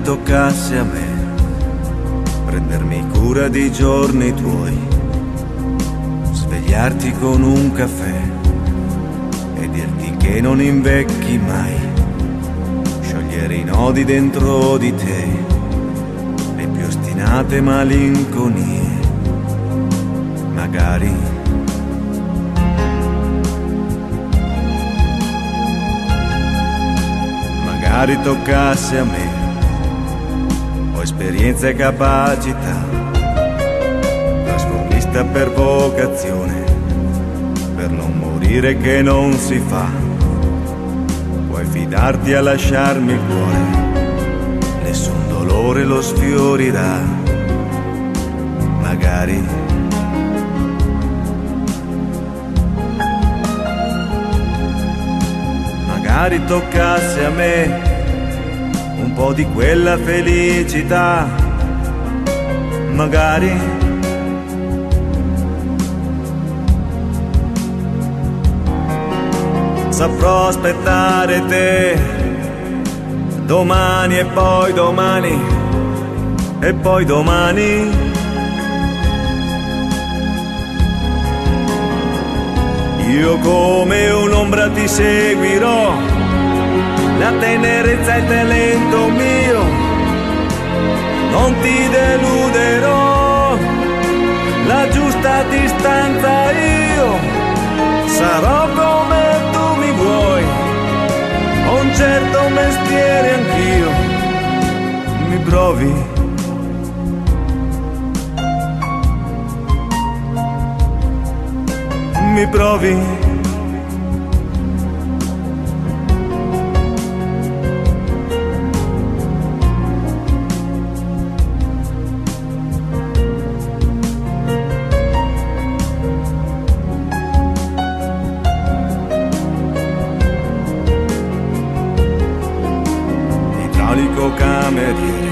toccasse a me prendermi cura dei giorni tuoi, svegliarti con un caffè e dirti che non invecchi mai, sciogliere i nodi dentro di te, le più ostinate malinconie, magari. Magari toccasse a me esperienza e capacità, trasformista per vocazione, per non morire che non si fa. Puoi fidarti a lasciarmi il cuore, nessun dolore lo sfiorirà, magari. Magari toccasse a me un po' di quella felicità, magari. Saprò aspettare te domani e poi domani e poi domani. Io come un'ombra ti seguirò la tenerezza e il talento mio, non ti deluderò, la giusta distanza io. Sarò come tu mi vuoi, ho un certo mestiere anch'io, mi provi. Mi provi? Cameriere,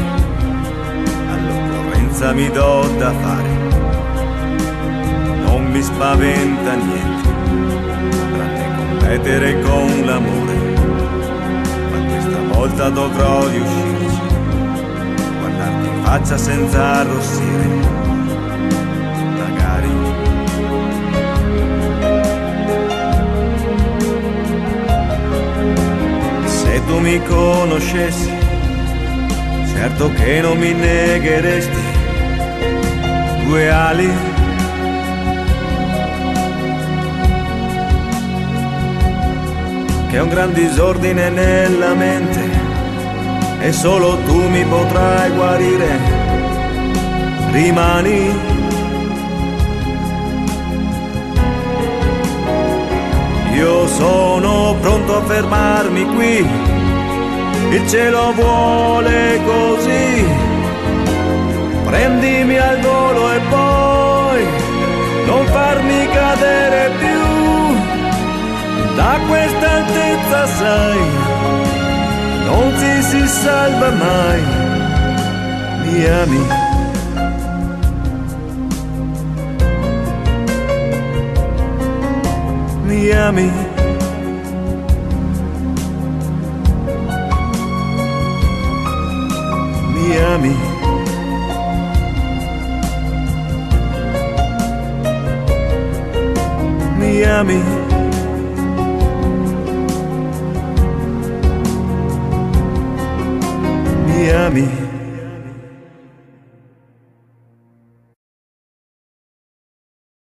all'occorrenza mi do da fare. Non mi spaventa niente, tranne competere con l'amore, ma questa volta dovrò riuscirci, guardarti in faccia senza arrossire, magari. Se tu mi conoscessi, certo che non mi negheresti due ali. Che è un gran disordine nella mente e solo tu mi potrai guarire. Rimani. Io sono pronto a fermarmi qui il cielo vuole così. Prendimi al volo e poi non farmi cadere più da questa altezza, sai, non ci si salva mai. Mi ami? Miami. me ame. Me ame.